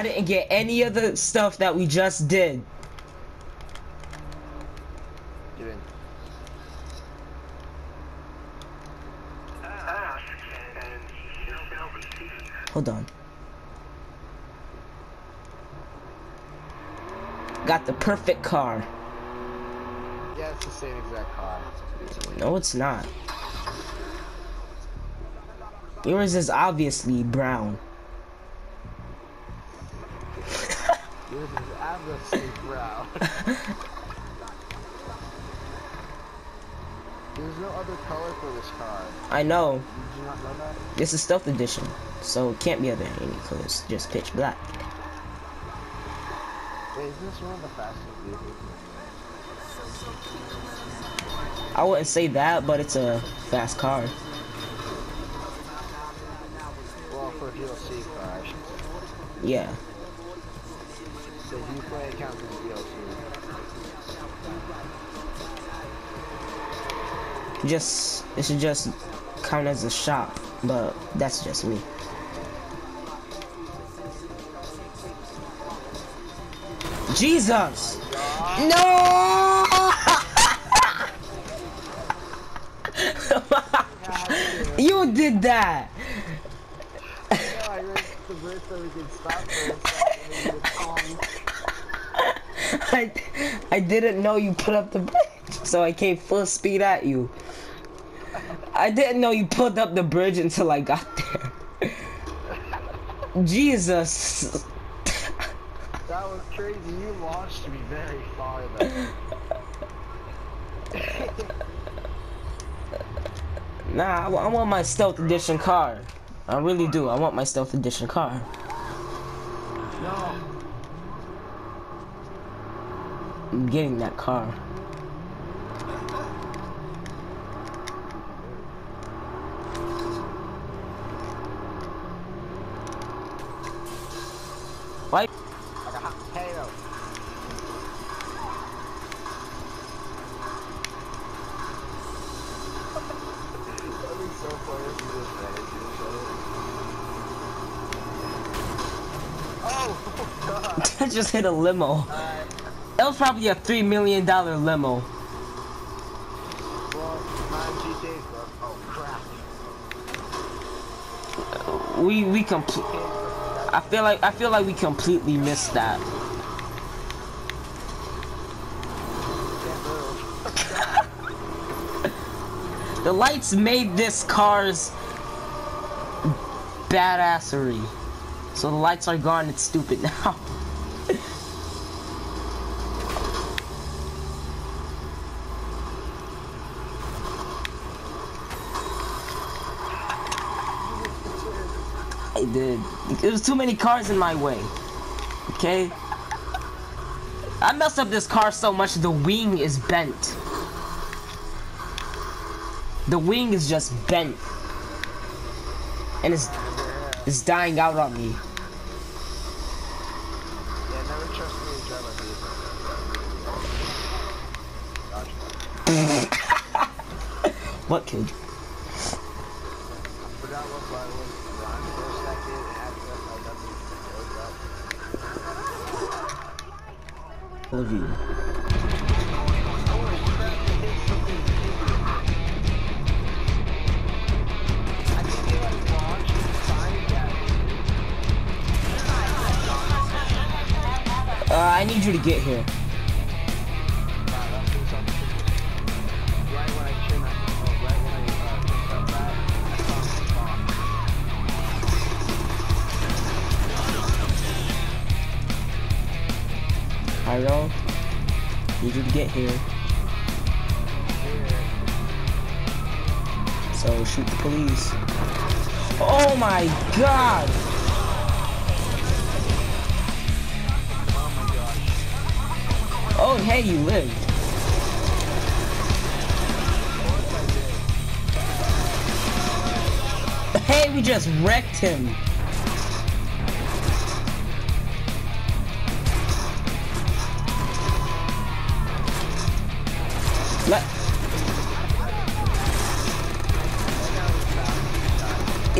I didn't get any of the stuff that we just did. Get in. Hold on. Got the perfect car. Yeah, it's the same exact car. No, it's not. Yours is obviously brown. Yours is obviously brown. There's no other color for this car. I know. Did you not know that? This is stealth edition, so it can't be other any colors. Just pitch black. Wait, is this one of the fastest vehicles? I wouldn't say that, but it's a fast car. Well, for a DLC car, I should say. Yeah. You play account as DLC? Just it should just count as a shop, but that's just me. Jesus! No! you did that! Yeah, I read the verse so we could stop for a second and get calm. I, I didn't know you put up the bridge, so I came full speed at you. I didn't know you pulled up the bridge until I got there. Jesus. That was crazy. You launched me very far though. Nah, I, I want my stealth edition car. I really do. I want my stealth edition car. no. I'm getting that car. Why? Like a hot potato. That'd be so funny if you just ran into each other. Oh, God. I just hit a limo. Alright. That was probably a three million dollar limo. Well, GTA's. Oh, crap. We we complete. I feel like I feel like we completely missed that. The lights made this car's badassery. So the lights are gone. It's stupid now. did. There was too many cars in my way. Okay. I messed up this car so much the wing is bent. The wing is just bent. And it's it's dying out on me. what never trust me to drive a vehicle. Gotcha. What kid? Forgot what car it was. Run for a second, access, I got Love you. I think they like launched inside Uh, I need you to get here. Get here. So shoot the police. Oh my god! Oh hey, you lived. Hey, we just wrecked him.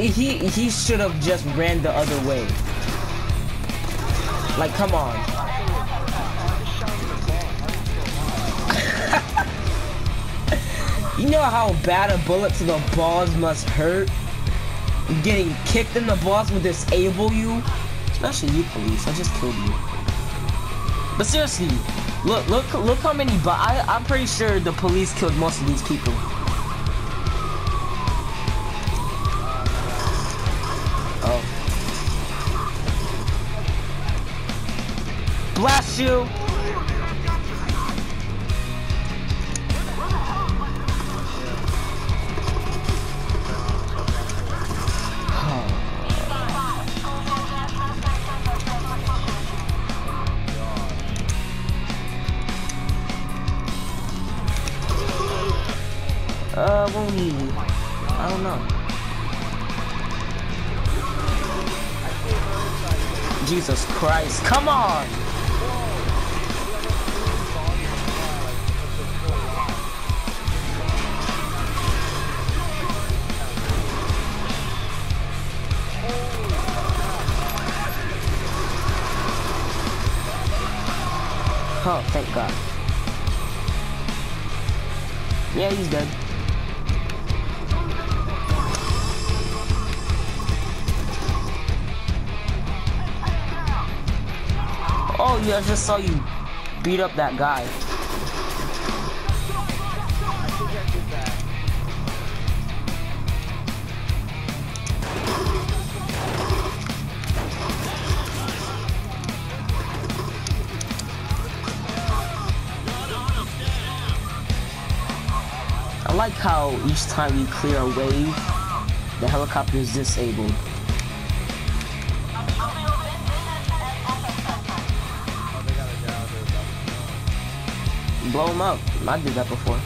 He he should have just ran the other way. Like, come on. you know how bad a bullet to the balls must hurt? Getting kicked in the balls will disable you? Especially you, police. I just killed you. But seriously, look, look, look how many. But I, I'm pretty sure the police killed most of these people. You. Uh, won't he? I don't know. Jesus Christ, come on! Oh, thank God. Yeah, he's dead. Oh, yeah, I just saw you beat up that guy. How each time you clear a wave, the helicopter is disabled. Blow him up. I did that before.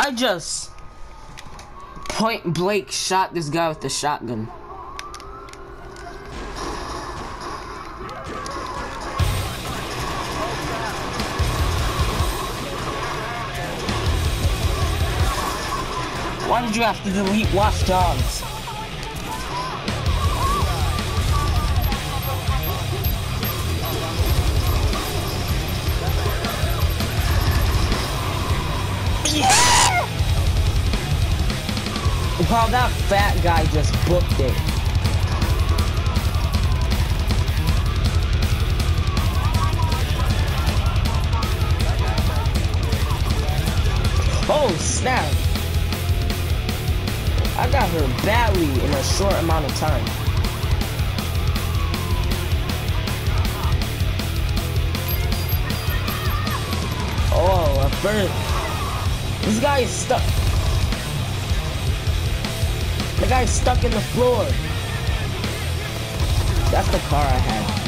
I just point blank shot this guy with the shotgun. Why did you have to delete Watch Dogs? Wow, that fat guy just booked it. Oh, snap. Got her badly in a short amount of time. Oh, a first. This guy is stuck. The guy's stuck in the floor. That's the car I had.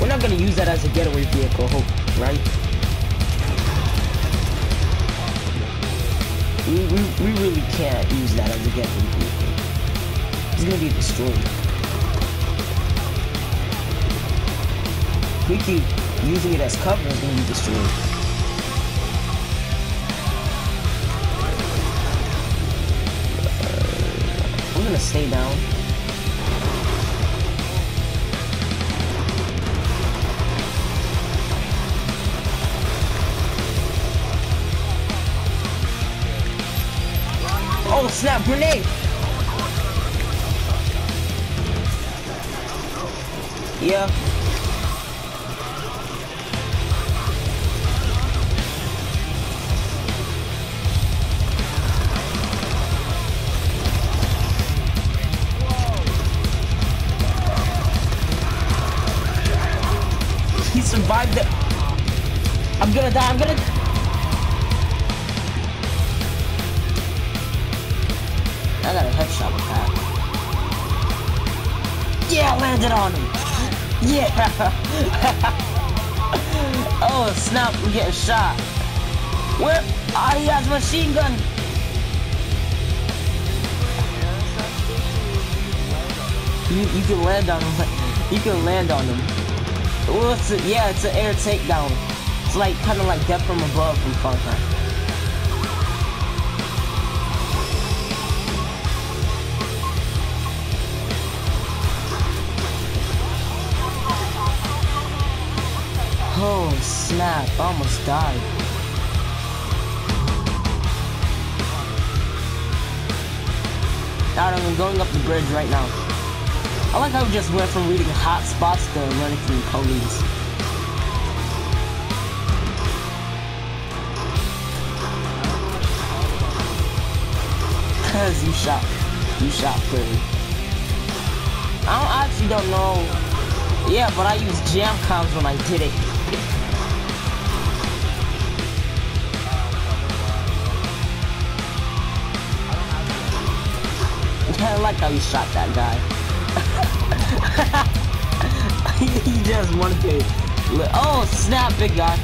We're not gonna use that as a getaway vehicle, right? We, we, we really can't use that as a getaway vehicle. It's gonna be destroyed. We keep using it as cover, it's gonna be destroyed. I'm gonna stay down. Oh snap, grenade! Yeah. He survived it. I'm gonna die. I'm gonna. I got a headshot with that. Yeah, landed on him. Yeah. oh snap! We're getting shot. Where? Ah, he has machine gun. You you can land on him. You can land on him. Well, it's a, yeah, it's an air takedown. It's like kind of like Death from Above from Far Cry. Snap! I almost died. Alright, I'm going up the bridge right now. I like how we just went from reading hot spots to running from police. Cause you shot, you shot pretty. I, don't, actually don't know. Yeah, but I used jam comms when I did it. I like how you shot that guy. he just wanted to. Oh snap, big guy.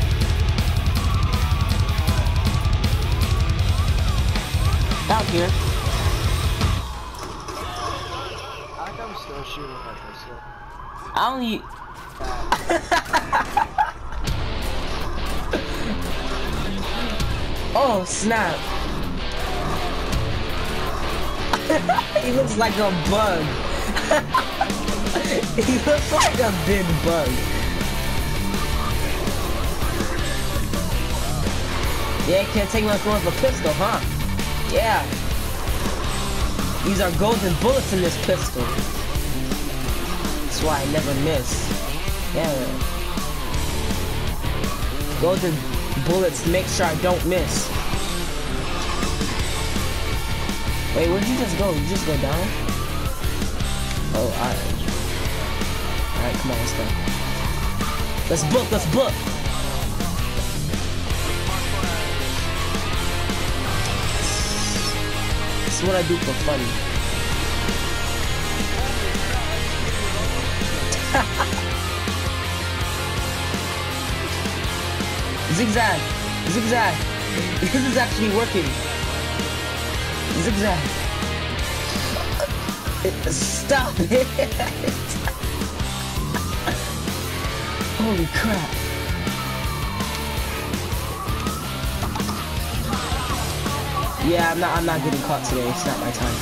Out here. I like I'm still shooting with my pistol. I only. oh snap. he looks like a bug. he looks like a big bug. Yeah, can't take much more of a pistol, huh? Yeah. These are golden bullets in this pistol. That's why I never miss. Yeah. Golden bullets make sure I don't miss. Wait, where'd you just go? You just go down? Oh, alright. Alright, come on, let's go. Let's book, let's book! This is what I do for fun. Zigzag! Zigzag! This is actually working. Zigzag. Stop it! Holy crap. Yeah, I'm not I'm not getting caught today. It's not my time.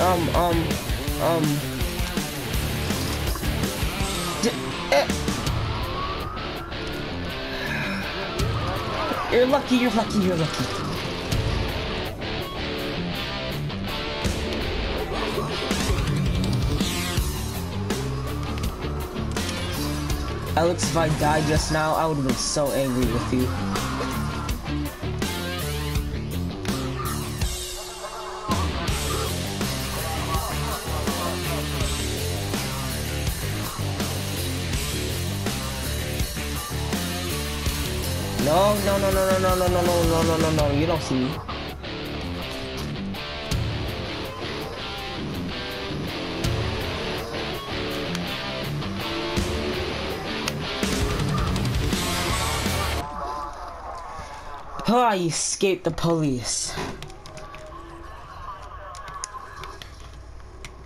Um, um, um. You're lucky, you're lucky, you're lucky. Alex, if I died just now, I would have been so angry with you. No, no, no, no, no, no, no, no, no, no, no, no, no, you don't see me. Oh, I escaped the police.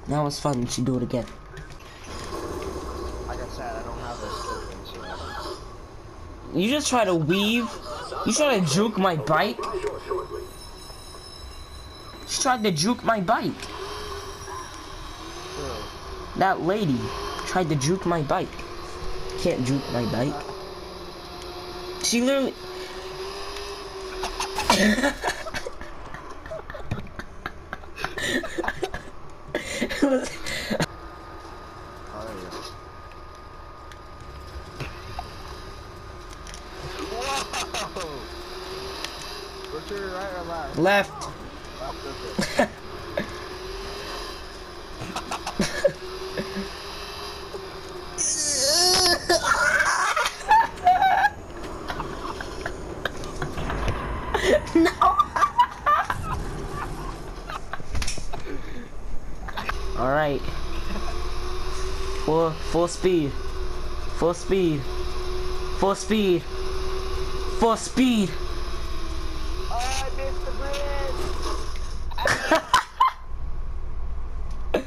That was fun. We should do it again. Like I said, I don't have this skill thing, so You just try to weave. You try to juke my bike. She tried to juke my bike. That lady tried to juke my bike. Can't juke my bike. She literally. It was- Oh, there you go. Whoa! What's your right or left? Left. All right. Full speed. Full speed. Full speed. Speed. Oh, I missed the bridge!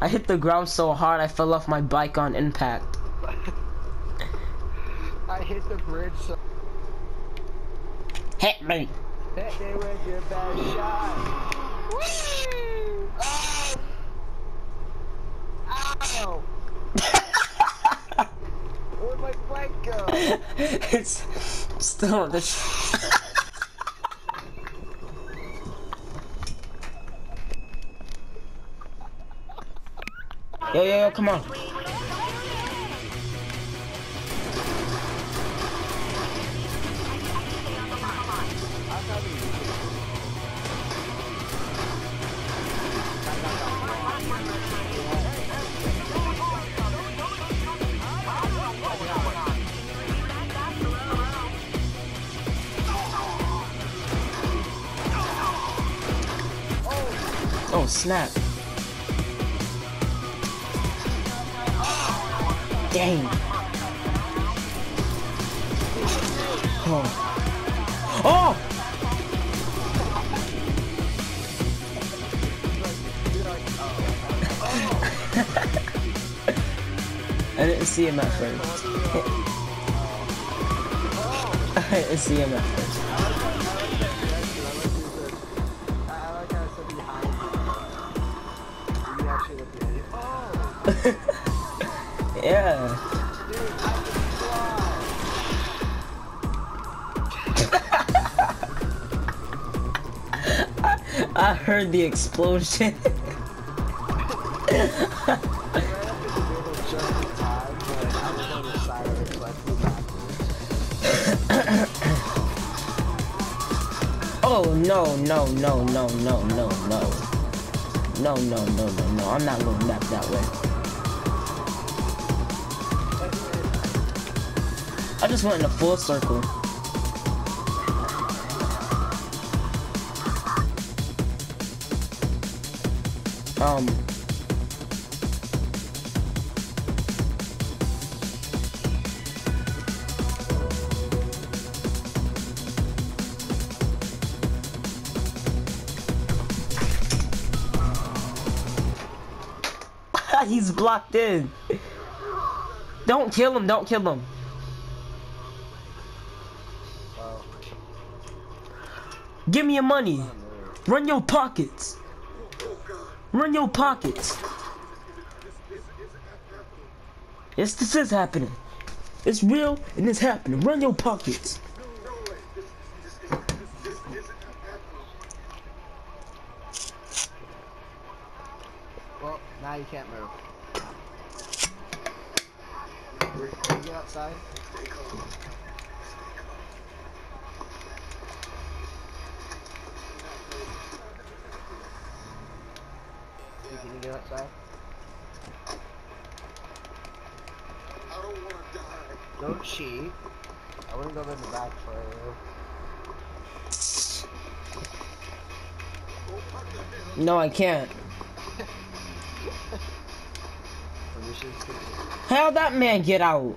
I hit the ground so hard I fell off my bike on impact. I hit the bridge so Hit me. hit me with your best shot. Oh! Ow! It's still the. Yo yo yo! Come on. Snap! Dang. Oh. Oh! I didn't see him at first. I didn't see him at first. It, so I flew backwards. oh no no no no no no no. No no no no no. I'm not going back that way. I just went in a full circle. Um He's blocked in. Don't kill him, don't kill him. Well, Give me your money. Run your pockets. Run your pockets. Yes, this is happening. It's real and it's happening. Run your pockets. Well, now you can't move. Can you get outside? Hey, Can you get outside? Don't cheat. I go in the back for you. No, I can't. How'd that man get out?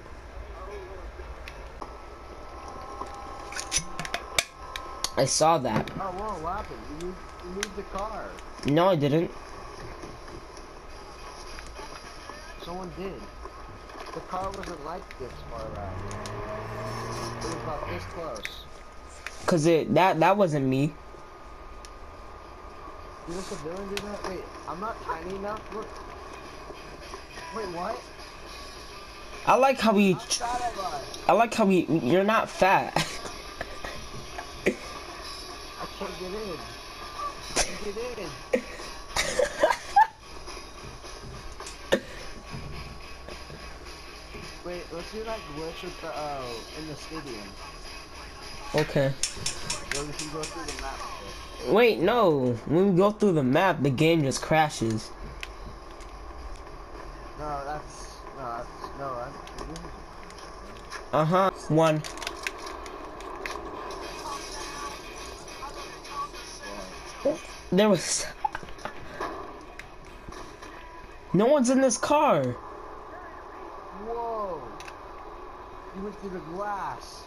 I saw that. Oh, what happened? You moved, you moved the car. No, I didn't. Someone did. The car wasn't like this far back. It was about this close. Cause it that that wasn't me. Did a civilian do that? Wait, I'm not tiny enough. Look. Wait, what? I like how we. I? I like how we. You're not fat. I can't get in. Can't get in. let's do that glitch with the uh in the stadium. okay. Where we can go through the map. Wait, no. When we go through the map, the game just crashes. No, that's no, that's no. That's, Uh huh. One. There was. No one's in this car. Whoa! You went through the glass.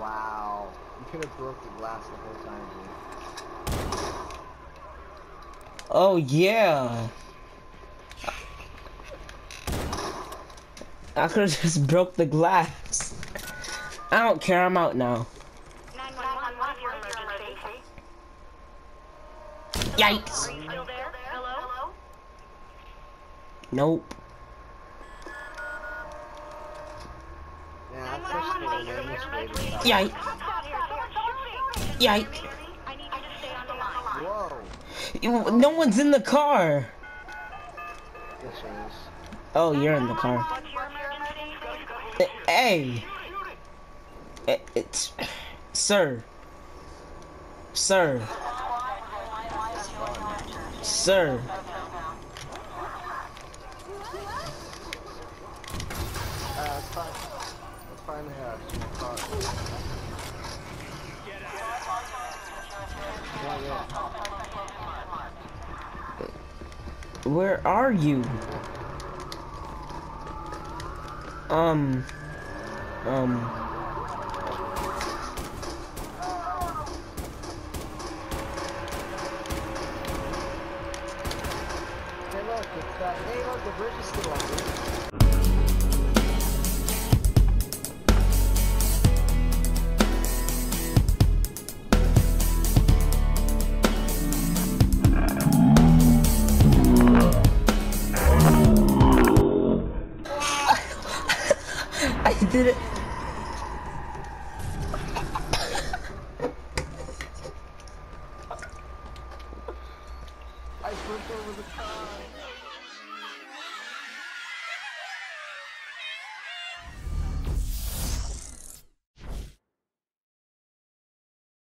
Wow. You could have broke the glass the whole time, dude. Oh yeah. I could have just broke the glass. I don't care. I'm out now. 911, what is your emergency? Yikes. Are you still there? Hello? Nope. Yeah, that's just the nameless baby. Yike. Yike. I need you to stay on the line. Whoa. No one's in the car. Oh, you're in the car. What's your emergency? Go, go. Eh, Hey. Eh, It's, sir. Sir. Sir. Uh, let's find, let's find the uh, small car. Yeah, yeah. Where are you? Um. Um. Hey, look, it's, uh, hey, look, the bridge is still.